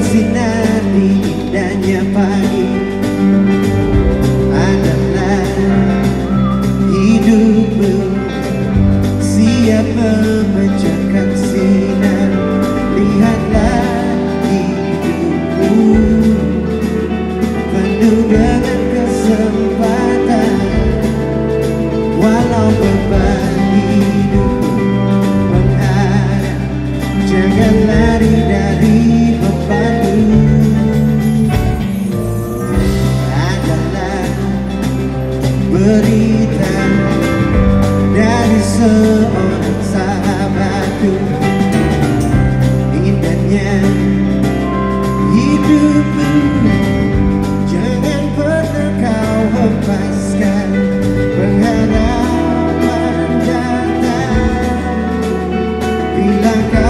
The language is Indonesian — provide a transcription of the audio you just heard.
bersinar di indahnya pagi. Adalah hidupmu. Siap memecahkan sinar? Lihatlah hidupmu Penuh dengan kesemuanya berikan dari seorang sahabatku. Indahnya hidupku jangan pernah kau hempaskan pengharapan datang. Bila kau